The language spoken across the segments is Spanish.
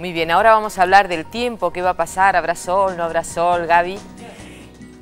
Muy bien, ahora vamos a hablar del tiempo, qué va a pasar, habrá sol, no habrá sol, Gaby.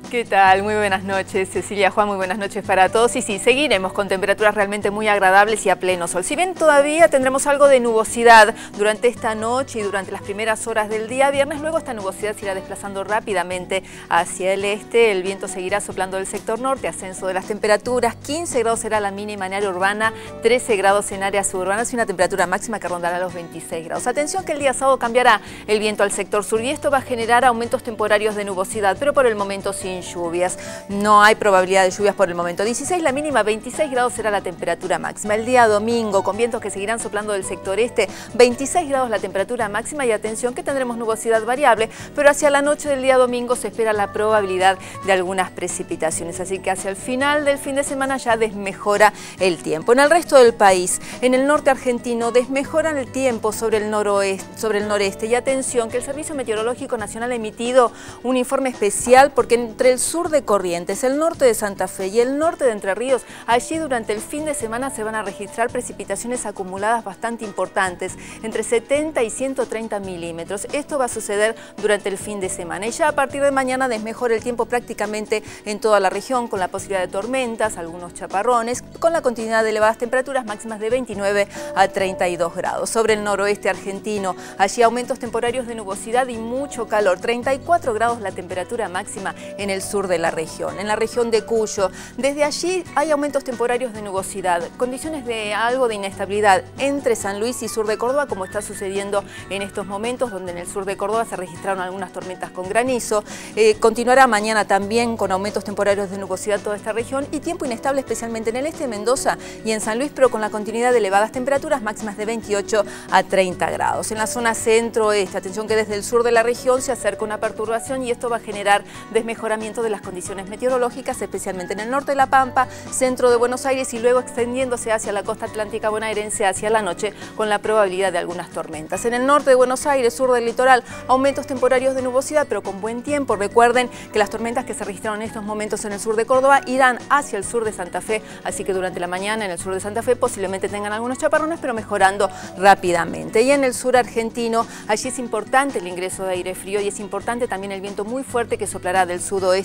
¿Qué tal? Muy buenas noches, Cecilia Juan, muy buenas noches para todos. Y sí, seguiremos con temperaturas realmente muy agradables y a pleno sol. Si bien todavía tendremos algo de nubosidad durante esta noche y durante las primeras horas del día viernes, luego esta nubosidad se irá desplazando rápidamente hacia el este. El viento seguirá soplando del sector norte, ascenso de las temperaturas. 15 grados será la mínima en área urbana, 13 grados en áreas suburbanas y una temperatura máxima que rondará los 26 grados. Atención que el día sábado cambiará el viento al sector sur y esto va a generar aumentos temporarios de nubosidad, pero por el momento sin lluvias. No hay probabilidad de lluvias por el momento. 16 la mínima, 26 grados será la temperatura máxima. El día domingo, con vientos que seguirán soplando del sector este, 26 grados la temperatura máxima y atención que tendremos nubosidad variable, pero hacia la noche del día domingo se espera la probabilidad de algunas precipitaciones. Así que hacia el final del fin de semana ya desmejora el tiempo. En el resto del país, en el norte argentino, desmejoran el tiempo sobre el noroeste, sobre el noreste. Y atención que el Servicio Meteorológico Nacional ha emitido un informe especial porque entre el sur de Corrientes, el norte de Santa Fe y el norte de Entre Ríos, allí durante el fin de semana se van a registrar precipitaciones acumuladas bastante importantes, entre 70 y 130 milímetros. Esto va a suceder durante el fin de semana y ya a partir de mañana desmejora el tiempo prácticamente en toda la región con la posibilidad de tormentas, algunos chaparrones, con la continuidad de elevadas temperaturas máximas de 29 a 32 grados. Sobre el noroeste argentino, allí aumentos temporarios de nubosidad y mucho calor, 34 grados la temperatura máxima en el sur de la región. En la región de Cuyo, desde allí hay aumentos temporarios de nubosidad, condiciones de algo de inestabilidad entre San Luis y sur de Córdoba, como está sucediendo en estos momentos, donde en el sur de Córdoba se registraron algunas tormentas con granizo. Eh, continuará mañana también con aumentos temporarios de nubosidad toda esta región y tiempo inestable especialmente en el este de Mendoza y en San Luis, pero con la continuidad de elevadas temperaturas máximas de 28 a 30 grados. En la zona centro-oeste, atención que desde el sur de la región se acerca una perturbación y esto va a generar desmejoramiento de las condiciones meteorológicas, especialmente en el norte de La Pampa, centro de Buenos Aires y luego extendiéndose hacia la costa atlántica bonaerense hacia la noche con la probabilidad de algunas tormentas. En el norte de Buenos Aires, sur del litoral, aumentos temporarios de nubosidad, pero con buen tiempo. Recuerden que las tormentas que se registraron en estos momentos en el sur de Córdoba irán hacia el sur de Santa Fe, así que durante la mañana en el sur de Santa Fe posiblemente tengan algunos chaparrones, pero mejorando rápidamente. Y en el sur argentino, allí es importante el ingreso de aire frío y es importante también el viento muy fuerte que soplará del sudoeste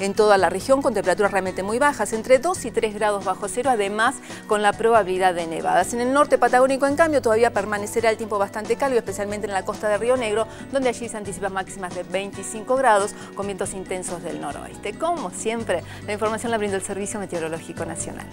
en toda la región con temperaturas realmente muy bajas, entre 2 y 3 grados bajo cero, además con la probabilidad de nevadas. En el norte patagónico, en cambio, todavía permanecerá el tiempo bastante cálido, especialmente en la costa de Río Negro, donde allí se anticipan máximas de 25 grados con vientos intensos del noroeste. Como siempre, la información la brinda el Servicio Meteorológico Nacional.